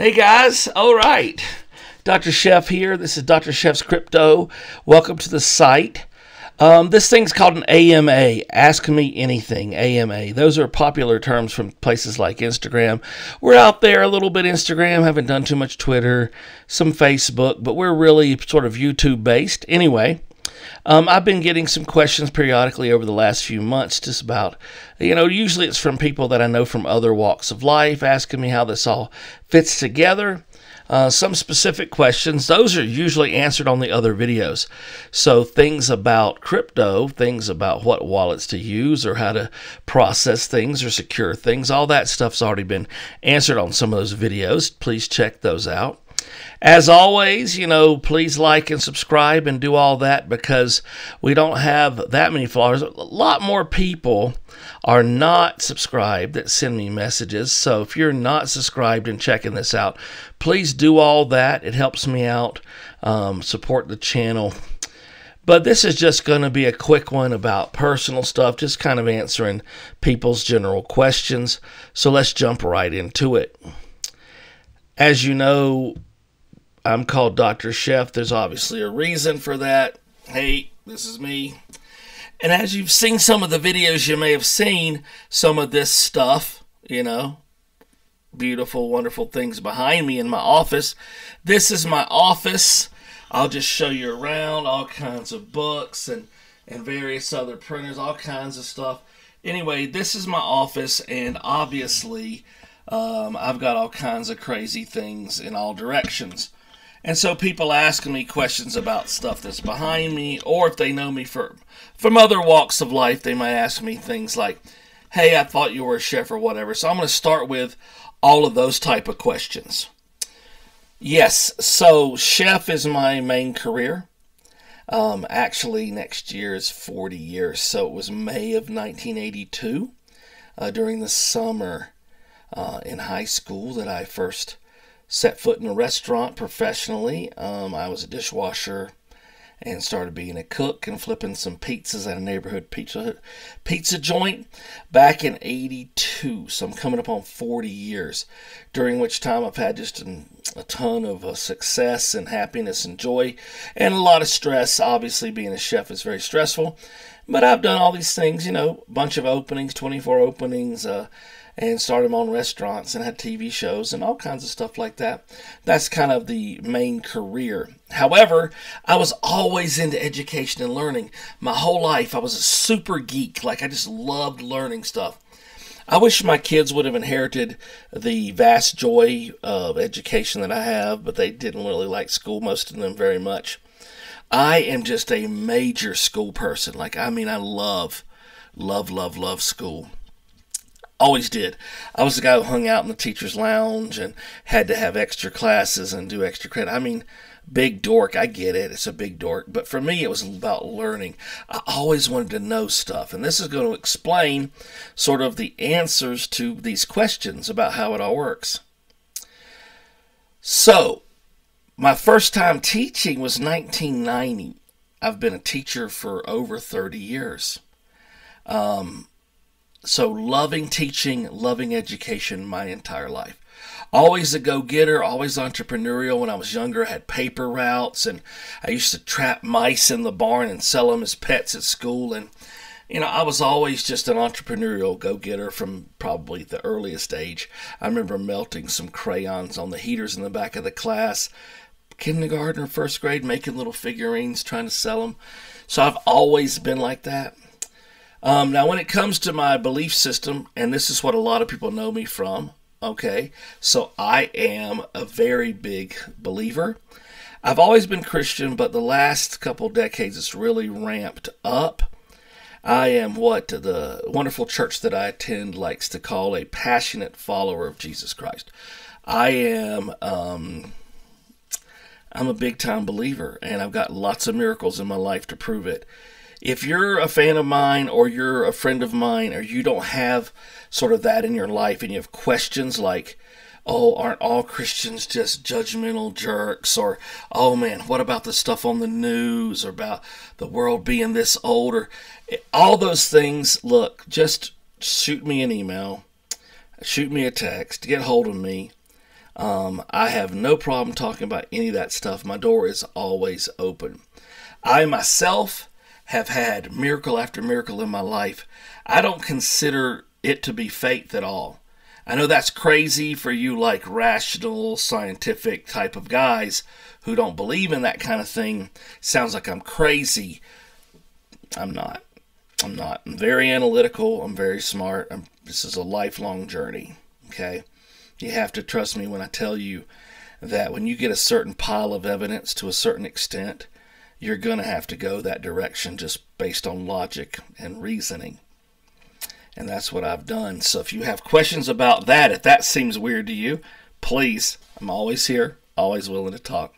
Hey guys, all right. Dr. Chef here. This is Dr. Chef's Crypto. Welcome to the site. Um, this thing's called an AMA, Ask Me Anything, AMA. Those are popular terms from places like Instagram. We're out there a little bit Instagram, haven't done too much Twitter, some Facebook, but we're really sort of YouTube based. Anyway, um, I've been getting some questions periodically over the last few months, just about, you know, usually it's from people that I know from other walks of life asking me how this all fits together uh, some specific questions. Those are usually answered on the other videos. So things about crypto, things about what wallets to use or how to process things or secure things, all that stuff's already been answered on some of those videos. Please check those out. As always, you know, please like and subscribe and do all that because we don't have that many followers. A lot more people are not subscribed that send me messages. So if you're not subscribed and checking this out, please do all that. It helps me out, um, support the channel. But this is just going to be a quick one about personal stuff, just kind of answering people's general questions. So let's jump right into it. As you know, I'm called Dr. Chef. There's obviously a reason for that. Hey, this is me. And as you've seen some of the videos, you may have seen some of this stuff, you know, beautiful, wonderful things behind me in my office. This is my office. I'll just show you around all kinds of books and, and various other printers, all kinds of stuff. Anyway, this is my office, and obviously, um, I've got all kinds of crazy things in all directions. And so people asking me questions about stuff that's behind me, or if they know me for, from other walks of life, they might ask me things like, hey, I thought you were a chef or whatever. So I'm going to start with all of those type of questions. Yes, so chef is my main career. Um, actually, next year is 40 years. So it was May of 1982 uh, during the summer uh, in high school that I first set foot in a restaurant professionally. Um, I was a dishwasher and started being a cook and flipping some pizzas at a neighborhood pizza pizza joint back in 82 so i'm coming up on 40 years during which time i've had just an, a ton of uh, success and happiness and joy and a lot of stress obviously being a chef is very stressful but i've done all these things you know bunch of openings 24 openings uh, and started my own restaurants and had TV shows and all kinds of stuff like that. That's kind of the main career. However, I was always into education and learning. My whole life, I was a super geek. Like, I just loved learning stuff. I wish my kids would have inherited the vast joy of education that I have, but they didn't really like school, most of them very much. I am just a major school person. Like, I mean, I love, love, love, love school. Always did. I was the guy who hung out in the teacher's lounge and had to have extra classes and do extra credit. I mean, big dork. I get it. It's a big dork. But for me, it was about learning. I always wanted to know stuff. And this is going to explain sort of the answers to these questions about how it all works. So, my first time teaching was 1990. I've been a teacher for over 30 years. Um, so, loving teaching, loving education my entire life. Always a go getter, always entrepreneurial. When I was younger, I had paper routes and I used to trap mice in the barn and sell them as pets at school. And, you know, I was always just an entrepreneurial go getter from probably the earliest age. I remember melting some crayons on the heaters in the back of the class, kindergarten or first grade, making little figurines, trying to sell them. So, I've always been like that. Um, now, when it comes to my belief system, and this is what a lot of people know me from, okay, so I am a very big believer. I've always been Christian, but the last couple decades it's really ramped up. I am what the wonderful church that I attend likes to call a passionate follower of Jesus Christ. I am um, I'm a big time believer, and I've got lots of miracles in my life to prove it if you're a fan of mine or you're a friend of mine or you don't have sort of that in your life and you have questions like, oh, aren't all Christians just judgmental jerks? Or, oh man, what about the stuff on the news or about the world being this old? Or all those things, look, just shoot me an email, shoot me a text, get hold of me. Um, I have no problem talking about any of that stuff. My door is always open. I myself have had miracle after miracle in my life. I don't consider it to be faith at all. I know that's crazy for you, like rational, scientific type of guys who don't believe in that kind of thing. Sounds like I'm crazy. I'm not. I'm not. I'm very analytical. I'm very smart. I'm, this is a lifelong journey. Okay? You have to trust me when I tell you that when you get a certain pile of evidence to a certain extent, you're going to have to go that direction just based on logic and reasoning. And that's what I've done. So if you have questions about that, if that seems weird to you, please, I'm always here, always willing to talk.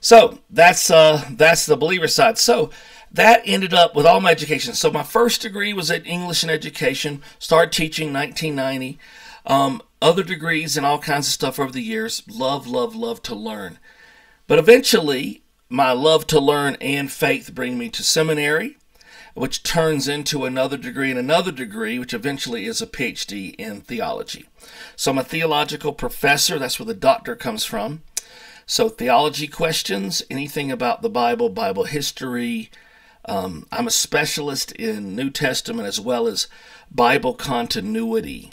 So that's uh, that's the believer side. So that ended up with all my education. So my first degree was in English and education. Started teaching 1990. Um, other degrees and all kinds of stuff over the years. Love, love, love to learn. But eventually, my love to learn and faith bring me to seminary, which turns into another degree and another degree, which eventually is a PhD in theology. So I'm a theological professor. That's where the doctor comes from. So theology questions, anything about the Bible, Bible history. Um, I'm a specialist in New Testament as well as Bible continuity.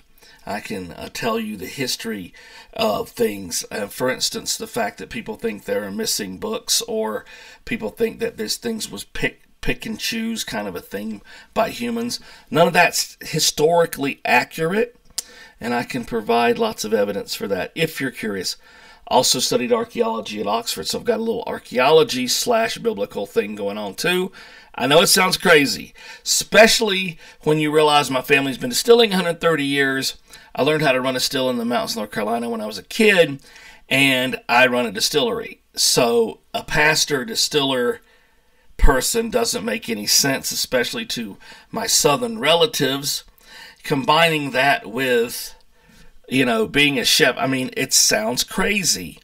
I can uh, tell you the history of things. Uh, for instance, the fact that people think there are missing books, or people think that this things was pick pick and choose kind of a thing by humans. None of that's historically accurate, and I can provide lots of evidence for that if you're curious. Also studied archaeology at Oxford, so I've got a little archaeology slash biblical thing going on too. I know it sounds crazy, especially when you realize my family's been distilling 130 years. I learned how to run a still in the mountains North Carolina when I was a kid, and I run a distillery. So a pastor distiller person doesn't make any sense, especially to my southern relatives. Combining that with, you know, being a chef, I mean, it sounds crazy.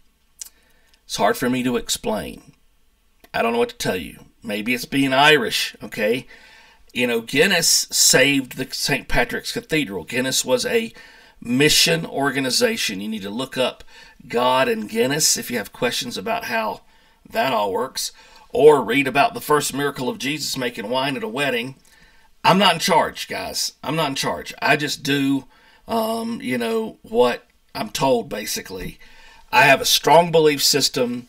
It's hard for me to explain. I don't know what to tell you. Maybe it's being Irish, okay? You know, Guinness saved the St. Patrick's Cathedral. Guinness was a mission organization. You need to look up God and Guinness if you have questions about how that all works, or read about the first miracle of Jesus making wine at a wedding. I'm not in charge, guys. I'm not in charge. I just do, um, you know, what I'm told, basically. I have a strong belief system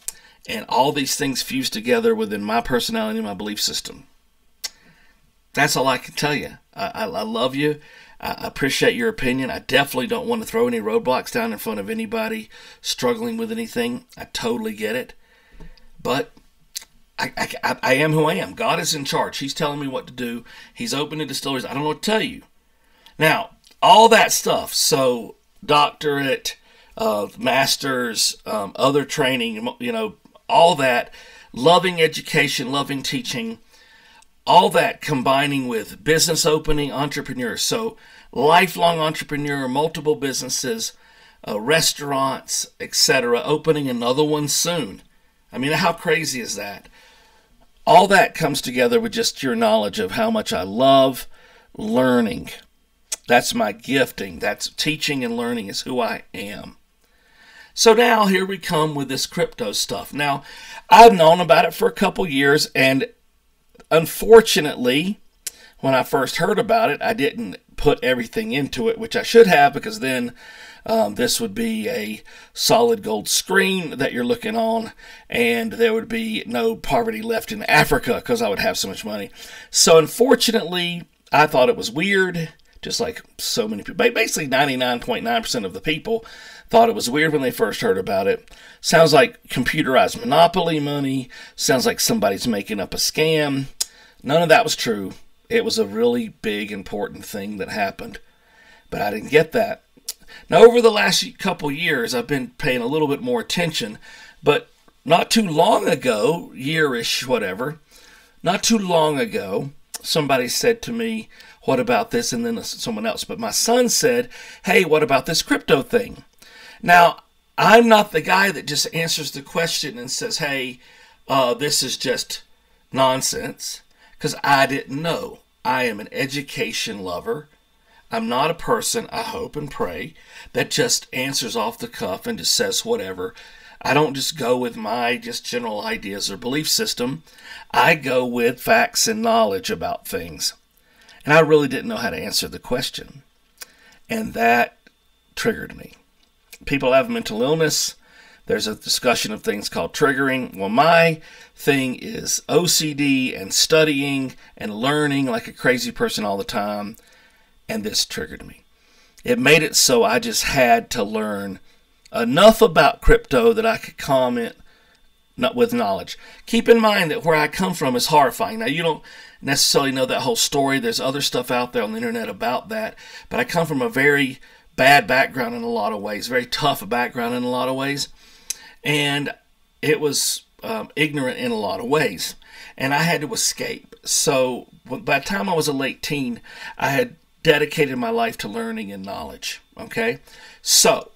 and all these things fuse together within my personality and my belief system. That's all I can tell you. I, I, I love you. I appreciate your opinion. I definitely don't want to throw any roadblocks down in front of anybody struggling with anything. I totally get it. But I, I, I am who I am. God is in charge. He's telling me what to do. He's opening distilleries. I don't know what to tell you. Now, all that stuff. So, doctorate, uh, masters, um, other training, you know, all that, loving education, loving teaching, all that combining with business opening, entrepreneurs. So, lifelong entrepreneur, multiple businesses, uh, restaurants, etc., opening another one soon. I mean, how crazy is that? All that comes together with just your knowledge of how much I love learning. That's my gifting. That's teaching and learning is who I am. So now here we come with this crypto stuff. Now, I've known about it for a couple years, and unfortunately, when I first heard about it, I didn't put everything into it, which I should have, because then um, this would be a solid gold screen that you're looking on, and there would be no poverty left in Africa because I would have so much money. So, unfortunately, I thought it was weird, just like so many people. Basically, 99.9% of the people thought it was weird when they first heard about it. Sounds like computerized monopoly money. Sounds like somebody's making up a scam. None of that was true. It was a really big, important thing that happened. But I didn't get that. Now, over the last couple years, I've been paying a little bit more attention. But not too long ago, yearish, whatever, not too long ago, somebody said to me, What about this? And then someone else. But my son said, Hey, what about this crypto thing? Now, I'm not the guy that just answers the question and says, hey, uh, this is just nonsense, because I didn't know. I am an education lover. I'm not a person, I hope and pray, that just answers off the cuff and just says whatever. I don't just go with my just general ideas or belief system. I go with facts and knowledge about things. And I really didn't know how to answer the question. And that triggered me. People have mental illness. There's a discussion of things called triggering. Well, my thing is OCD and studying and learning like a crazy person all the time. And this triggered me. It made it so I just had to learn enough about crypto that I could comment not with knowledge. Keep in mind that where I come from is horrifying. Now, you don't necessarily know that whole story. There's other stuff out there on the internet about that. But I come from a very bad background in a lot of ways, very tough background in a lot of ways. And it was um, ignorant in a lot of ways. And I had to escape. So by the time I was a late teen, I had dedicated my life to learning and knowledge. Okay? So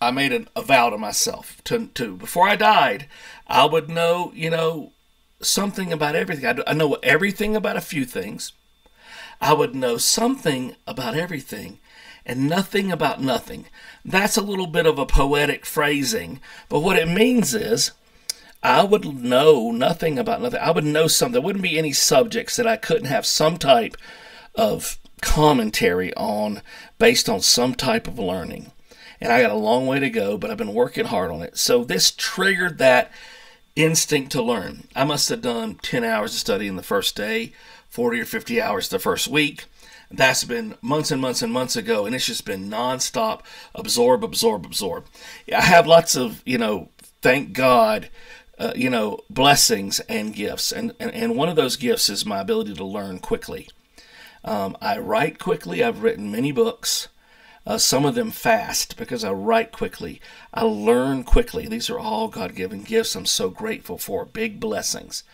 I made an, a vow to myself to, to before I died, I would know, you know, something about everything. I, I know everything about a few things. I would know something about everything and nothing about nothing. That's a little bit of a poetic phrasing, but what it means is I would know nothing about nothing. I would know something. There wouldn't be any subjects that I couldn't have some type of commentary on based on some type of learning and I got a long way to go, but I've been working hard on it. So this triggered that instinct to learn. I must have done 10 hours of study in the first day, 40 or 50 hours the first week. That's been months and months and months ago, and it's just been nonstop absorb, absorb, absorb. I have lots of, you know, thank God, uh, you know, blessings and gifts. And, and, and one of those gifts is my ability to learn quickly. Um, I write quickly. I've written many books uh, some of them fast because I write quickly. I learn quickly. These are all God given gifts I'm so grateful for, big blessings.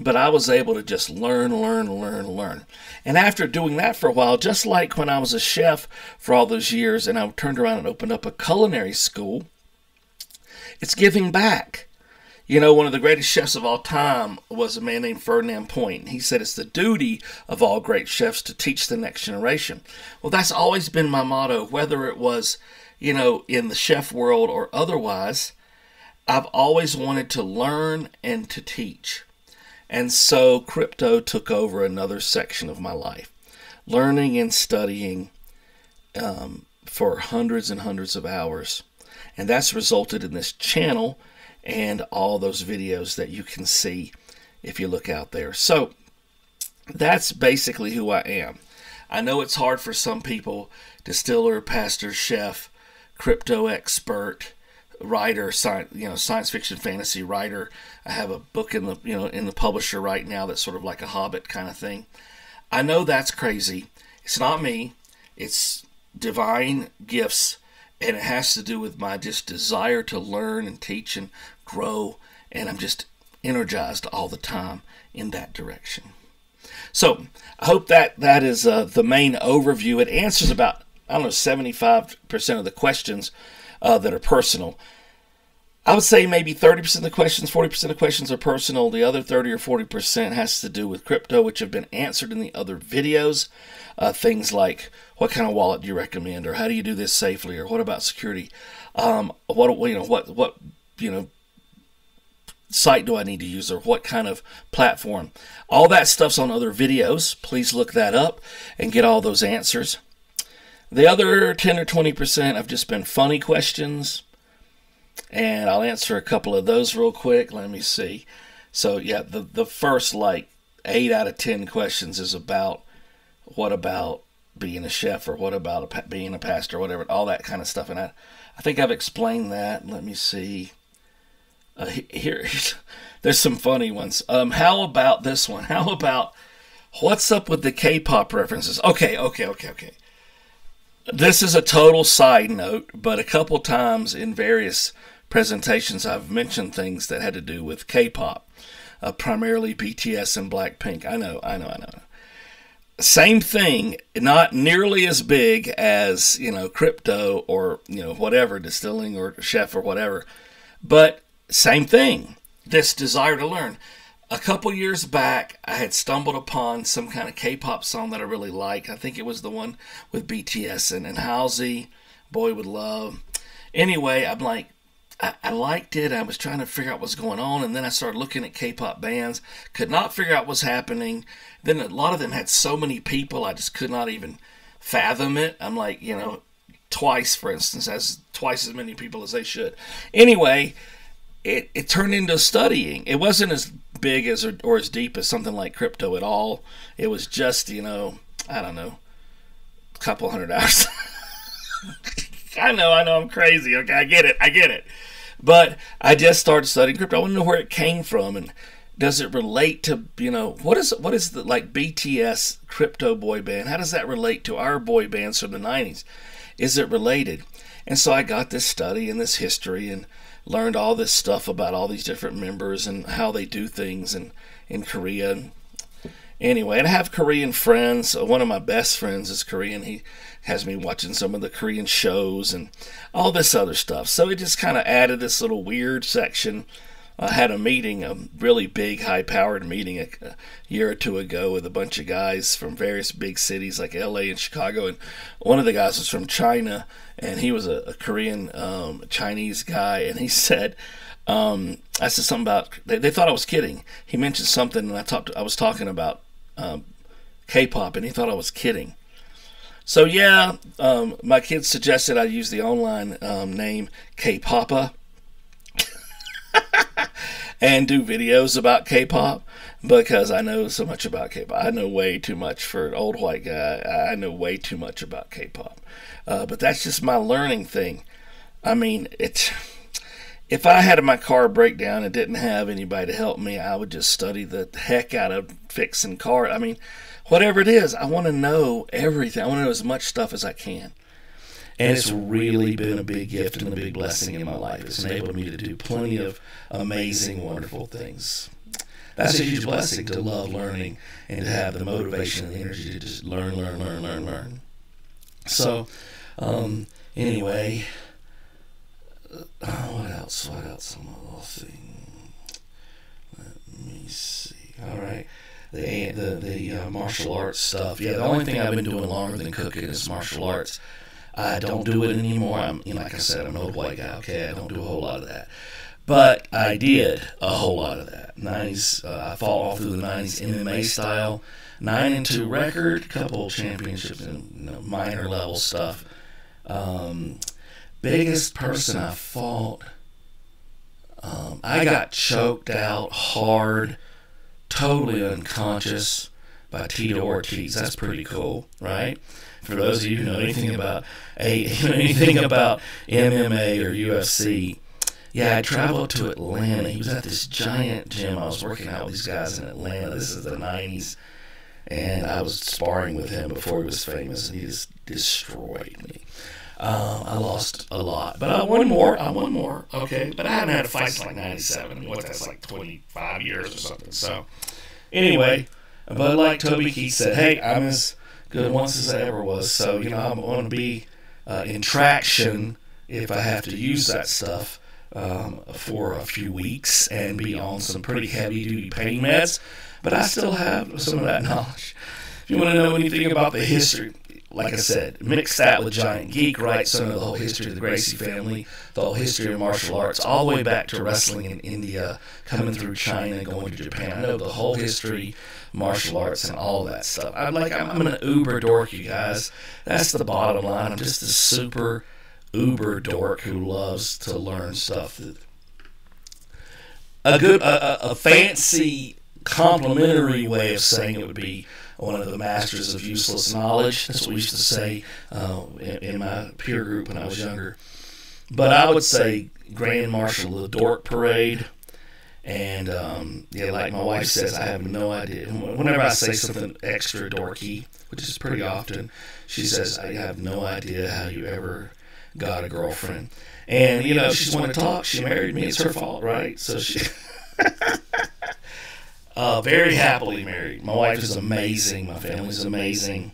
But I was able to just learn, learn, learn, learn. And after doing that for a while, just like when I was a chef for all those years and I turned around and opened up a culinary school, it's giving back. You know, one of the greatest chefs of all time was a man named Ferdinand Point. He said it's the duty of all great chefs to teach the next generation. Well, that's always been my motto, whether it was, you know, in the chef world or otherwise. I've always wanted to learn and to teach. And so crypto took over another section of my life, learning and studying um, for hundreds and hundreds of hours. And that's resulted in this channel and all those videos that you can see if you look out there. So that's basically who I am. I know it's hard for some people, distiller, pastor, chef, crypto expert, writer, science, you know, science fiction, fantasy writer. I have a book in the, you know, in the publisher right now that's sort of like a Hobbit kind of thing. I know that's crazy. It's not me. It's divine gifts and it has to do with my just desire to learn and teach and grow. And i'm just energized all the time in that direction. So i hope that that is uh, the main overview. It answers about i don't know 75% of the questions uh, that are personal I would say maybe 30% of the questions, 40% of questions are personal. The other 30 or 40% has to do with crypto, which have been answered in the other videos. Uh, things like what kind of wallet do you recommend, or how do you do this safely, or what about security? Um, what you know, what what you know, site do I need to use, or what kind of platform? All that stuff's on other videos. Please look that up and get all those answers. The other 10 or 20% have just been funny questions and I'll answer a couple of those real quick. Let me see. So yeah, the the first like eight out of ten questions is about what about being a chef or what about a, being a pastor, or whatever, all that kind of stuff. And I, I think I've explained that. Let me see. Uh, here, there's some funny ones. Um, how about this one? How about what's up with the K-pop references? Okay, okay, okay, okay. This is a total side note, but a couple times in various presentations, I've mentioned things that had to do with K-pop, uh, primarily BTS and Blackpink. I know, I know, I know. Same thing, not nearly as big as you know crypto or you know whatever distilling or chef or whatever, but same thing. This desire to learn. A couple years back, I had stumbled upon some kind of K-pop song that I really liked. I think it was the one with BTS and, and Halsey, Boy With Luv. Anyway, I'm like, I, I liked it. I was trying to figure out what's going on, and then I started looking at K-pop bands. Could not figure out what's happening. Then a lot of them had so many people, I just could not even fathom it. I'm like, you know, twice, for instance, as twice as many people as they should. Anyway, it, it turned into studying. It wasn't as big as or, or as deep as something like crypto at all. It was just, you know, I don't know, a couple hundred hours. I know, I know, I'm crazy. Okay, I get it, I get it. But I just started studying crypto. I want to know where it came from and does it relate to you know what is what is the like BTS crypto boy band? How does that relate to our boy bands from the '90s? Is it related? And so I got this study and this history and learned all this stuff about all these different members and how they do things in, in Korea. Anyway, and I have Korean friends. Uh, one of my best friends is Korean. He has me watching some of the Korean shows and all this other stuff. So it just kind of added this little weird section. I had a meeting, a really big, high powered meeting a, a, year or two ago with a bunch of guys from various big cities like LA and Chicago. And one of the guys was from China and he was a, a Korean um, Chinese guy, and he said, um, I said something about they, they, thought I was kidding. He mentioned something, and I talked. I was talking about um, K-pop, and he thought I was kidding. So yeah, um, my kids suggested I use the online um, name K-papa and do videos about K-pop because I know so much about K-pop. I know way too much for an old white guy. I know way too much about K-pop. Uh, but that's just my learning thing. I mean, it's if I had my car break down and didn't have anybody to help me, I would just study the heck out of fixing car. I mean, whatever it is, I want to know everything. I want to know as much stuff as I can. And it's really been a big gift and a big blessing in my life. It's enabled me to do plenty of amazing, wonderful things. That's a huge blessing to love learning and to have the motivation and the energy to just learn, learn, learn, learn, learn. So, um, anyway, uh, what else? What else? Let's see. Let me see. All right. The the the uh, martial arts stuff. Yeah, the only thing I've been doing longer than cooking is martial arts. I don't do it anymore. I'm, you know, like I said, I'm an old white guy. Okay, I don't do a whole lot of that. But I did a whole lot of that. 90s, uh, I fought all through the 90s MMA style. 9 and 2 record, couple championships and you know, minor level stuff. Um, biggest person I fought, um, I got choked out hard, totally unconscious by Tito Ortiz. That's pretty cool, right? For those of you who know anything about a, anything about MMA or UFC, yeah, I traveled to Atlanta. He was at this giant gym. I was working out with these guys in Atlanta. This is the '90s, and I was sparring with him before he was famous, and he just destroyed me. Um, I lost a lot, but I won more. I won more. Okay, but I haven't had a fight since like '97. I mean, what's that's like 25 years or something. So, anyway, but like Toby Keith said, hey, I'm as good once as I ever was. So you know, I'm going to be uh, in traction if I have to use that stuff um, for a few weeks and be on some pretty heavy duty pain meds. But I still have some of that knowledge. If you want to know anything about the history, like I said, mix that with Giant Geek, right? Some of the whole history of the Gracie family, the whole history of martial arts, all the way back to wrestling in India, coming through China, going to Japan. I know the whole history, martial arts, and all that stuff. I'm like, I'm, I'm an uber dork, you guys. That's the bottom line. I'm just a super uber dork who loves to learn stuff. That, a good, a, a, a fancy complimentary way of saying it would be one of the masters of useless knowledge. That's what we used to say uh, in, in, my peer group when I was younger. But I would say Grand Marshal of the Dork Parade. And um, yeah, like my wife says, I have no idea. Whenever I say something extra dorky, which is pretty often, she says, I have no idea how you ever got a girlfriend. And, you know, she's want to talk. She married me. It's her fault, right? So she. Uh, very happily married. My wife is amazing. My family's amazing.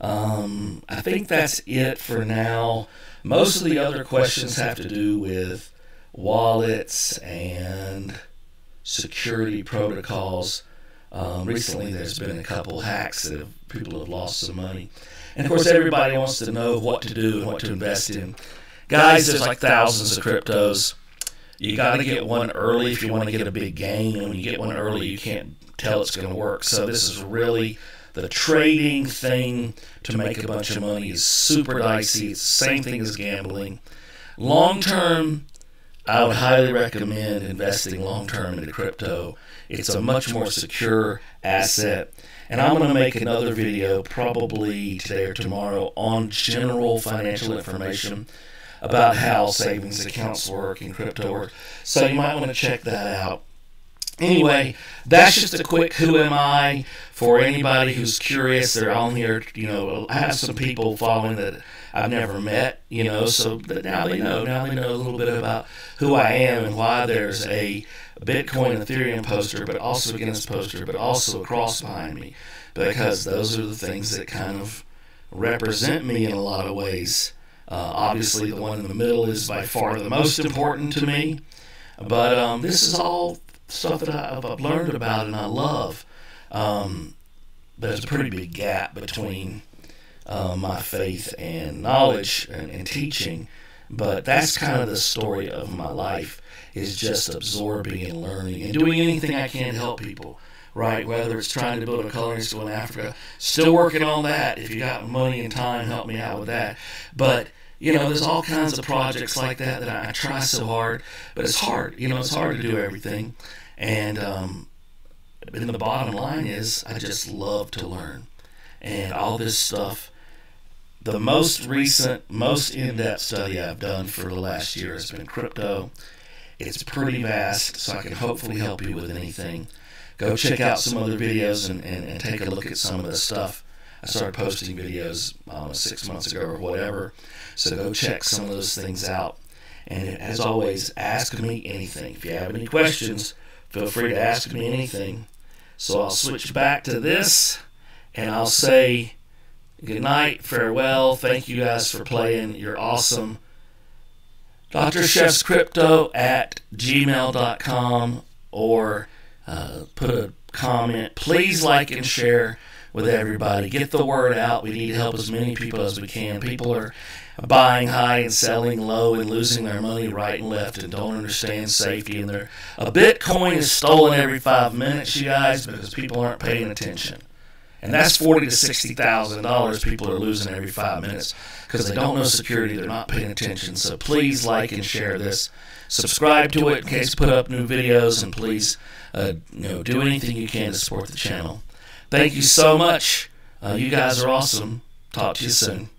Um, I think that's it for now. Most of the other questions have to do with wallets and security protocols. Um, recently, there's been a couple hacks that have, people have lost some money. And of course, everybody wants to know what to do and what to invest in. Guys, there's like thousands of cryptos. You got to get one early if you want to get a big gain. And when you get one early, you can't tell it's going to work. So this is really the trading thing to make a bunch of money is super dicey. It's the same thing as gambling. Long term, I would highly recommend investing long term into crypto. It's a much more secure asset. And I'm going to make another video probably today or tomorrow on general financial information about how savings accounts work and crypto work. So you might want to check that out. Anyway, that's just a quick who am I for anybody who's curious. They're on here, you know, I have some people following that I've never met, you know, so that now they know. Now they know a little bit about who I am and why there's a Bitcoin Ethereum poster, but also against poster, but also a cross behind me, because those are the things that kind of represent me in a lot of ways. Uh, obviously, the one in the middle is by far the most important to me. But um, this is all stuff that I've, I've learned about and I love. Um, but there's a pretty big gap between uh, my faith and knowledge and, and teaching. But that's kind of the story of my life is just absorbing and learning and doing anything I can to help people right? Whether it's trying to build a culinary school in Africa, still working on that. If you got money and time, help me out with that. But you know, there's all kinds of projects like that that I, try so hard, but it's hard. You know, it's hard to do everything. And um, the bottom line is, I just love to learn, and all this stuff. The most recent, most in-depth study I've done for the last year has been crypto. It's pretty vast, so I can hopefully help you with anything. Go check out some other videos and, and, and take a look at some of the stuff. I started posting videos um, six months ago or whatever. So go check some of those things out. And as always, ask me anything. If you have any questions, feel free to ask me anything. So I'll switch back to this and I'll say good night, farewell. Thank you guys for playing. You're awesome. Dr. Chef's Crypto at gmail.com or uh, put a comment. Please like and share with everybody. Get the word out. We need to help as many people as we can. People are buying high and selling low and losing their money right and left and don't understand safety. And they're, a Bitcoin is stolen every five minutes, you guys, because people aren't paying attention. And that's forty to sixty thousand dollars people are losing every five minutes because they don't know security. They're not paying attention. So please like and share this. Subscribe to it in case put up new videos, and please, uh, you know, do anything you can to support the channel. Thank you so much. Uh, you guys are awesome. Talk to you soon.